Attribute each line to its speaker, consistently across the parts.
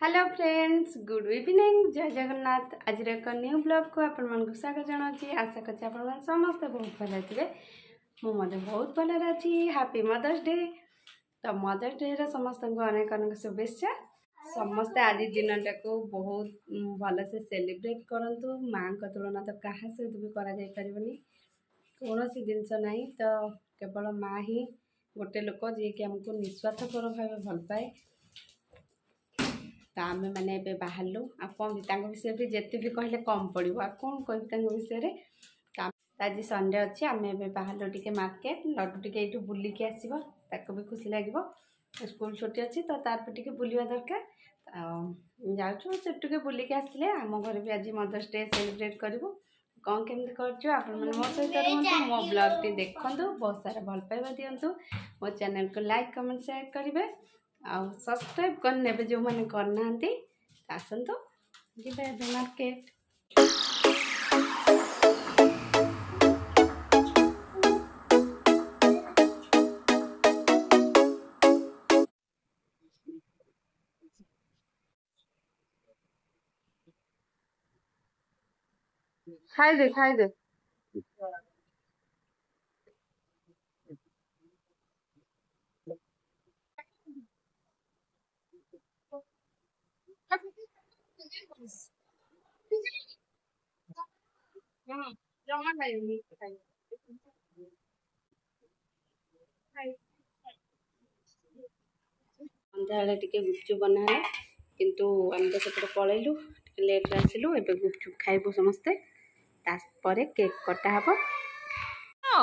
Speaker 1: Hello friends good evening Jay Jagannath আজির এক new ব্লগকু আপনার স্বাগত জনাওছি আশা করছি আপনার সমস্ত বহুত ভালো থাকবে মু বহুত ভালো আছি হ্যাপি মদর্স ডে তো মদর্স ডে সমস্ত অনেক অনেক শুভেচ্ছা ସମସ୍ତେ ଆଜି ଦିନଟାକୁ ବହୁତ ଭଲସେ ସେଲିବ୍ରେଟ୍ କରନ୍ତୁ ମାଆଙ୍କ ତୁଳନା ତ କାହା ସହିତ ବି କରାଯାଇପାରିବନି କୌଣସି ଜିନିଷ ନାହିଁ ତ କେବଳ ମା' ହିଁ ଗୋଟେ ଲୋକ ଯିଏକି ଆମକୁ ନିଃସ୍ୱାର୍ଥପର ଭାବେ ଭଲ ପାଏ ତ ଆମେମାନେ ଏବେ ବାହାରିଲୁ ଆଉ କ'ଣ ତାଙ୍କ ବିଷୟରେ ଯେତେ ବି କହିଲେ କମ୍ ପଡ଼ିବ ଆଉ କ'ଣ କହିବି ତାଙ୍କ ବିଷୟରେ ଆଜି ସନ୍ଡେ ଅଛି ଆମେ ଏବେ ବାହାରିଲୁ ଟିକେ ମାର୍କେଟ ଲଡ଼ୁ ଟିକେ ଏଇଠୁ ବୁଲିକି ଆସିବ ତାକୁ ବି ଖୁସି ଲାଗିବ ସ୍କୁଲ ଛୁଟି ଅଛି ତ ତାର ଟିକେ ବୁଲିବା ଦରକାର ଆଉ ଯାଉଛୁ ସେଠୁ ଟିକେ ବୁଲିକି ଆସିଲେ ଆମ ଘରେ ବି ଆଜି ମଦର୍ସ ଡେ ସେଲିବ୍ରେଟ୍ କରିବୁ କ'ଣ କେମିତି କରୁଛୁ ଆପଣମାନେ ମୋ ସହିତ ରୁହନ୍ତୁ ମୋ ବ୍ଲଗ୍ଟି ଦେଖନ୍ତୁ ବହୁତ ସାରା ଭଲ ପାଇବା ଦିଅନ୍ତୁ ମୋ ଚ୍ୟାନେଲକୁ ଲାଇକ୍ କମେଣ୍ଟ ସେୟାର କରିବେ ଆଉ ସବସ୍କ୍ରାଇବ୍ କରିନେବେ ଯେଉଁମାନେ କରିନାହାନ୍ତି ଆସନ୍ତୁ ଯିବା ଏବେ ମାର୍କେଟ୍ খাই দে খাই দে ร้อนอะไรอย่างนี้ใคร ସନ୍ଧ୍ୟା ବେଳେ ଟିକେ ଗୁପଚୁପ୍ ବନାହେଲା କିନ୍ତୁ ଆମେ ତ ସେପଟେ ପଳେଇଲୁ ଟିକେ ଲେଟ୍ରେ ଆସିଲୁ ଏବେ ଗୁପଚୁପ୍ ଖାଇବୁ ସମସ୍ତେ ତାପରେ କେକ୍ କଟା ହେବ
Speaker 2: ହୁଁ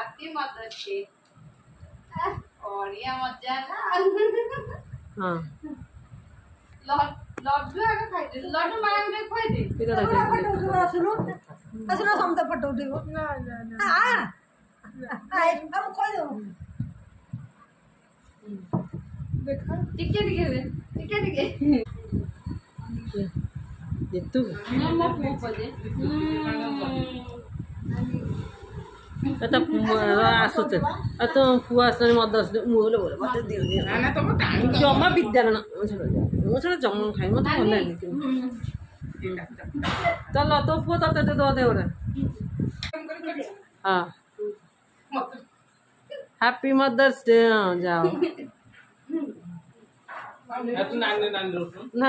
Speaker 1: आपकी मदद से और ये मत जाना
Speaker 2: हां
Speaker 1: लॉट लॉट जो आगे खाई दे लॉट मांग में खोई दे
Speaker 2: फिर आ जा पटो सुनो
Speaker 3: सुनो हम तो पटो दे ना
Speaker 4: ना
Speaker 3: ना आ आ हम खोई दो देखो
Speaker 1: टिके टिके रे टिके टिके
Speaker 2: ये तू
Speaker 5: मैं मैं
Speaker 1: पूछ दे
Speaker 2: আসছে এত পুয়া আসলে মদ আসলে বলে জমা বিদ্যালয় না ও ছেলে জমা খাই মতো মনে চল তো পুয়া তাতে হ্যাঁ। দে দে ওরা হ্যাঁ হ্যাপি মাদার্স ডে যাও না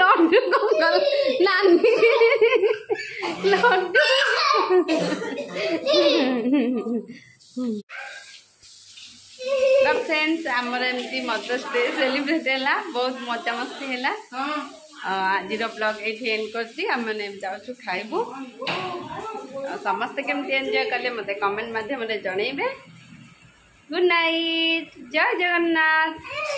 Speaker 1: লড্ডু কঙ্কাল নানি লড্ডু ফ্রেন্ডস আমার এমতি মদর্স ডে সেলিব্রেট হেলা বহুত মজা মস্তি হেলা আজির ব্লগ এইটি এন করছি আমি যাচ্ছু খাইবু ସମସ୍ତେ କେମିତି ଏନ୍ଜୟ କଲେ ମୋତେ କମେଣ୍ଟ ମାଧ୍ୟମରେ ଜଣେଇବେ ଗୁଡ୍ ନାଇଟ୍ ଜୟ ଜଗନ୍ନାଥ